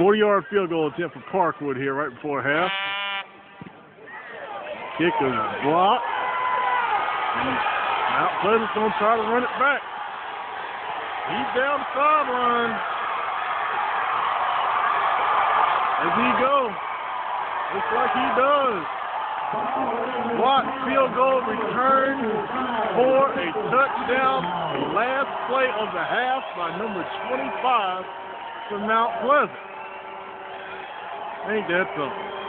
40-yard field goal attempt for Parkwood here right before half. Kick is blocked. Mount Pleasant's going to try to run it back. He's down the sideline. As he goes. Looks like he does. Watt field goal return for a touchdown. Last play of the half by number 25 for Mount Pleasant. Ain't that something?